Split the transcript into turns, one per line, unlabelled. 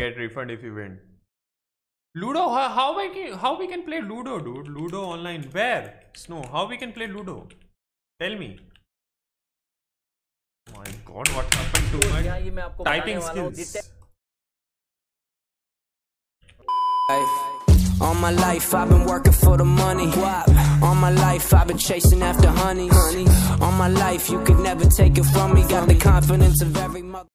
get refund if you win. Ludo, how, how we can how we can play Ludo, dude? Ludo online. Where? Snow, how we can play Ludo? Tell me. My God, what happened to my typing skills?
All my life I've been working for the money. All my life I've been chasing after honey. All my life you could never take it from me. Got the confidence of every mother.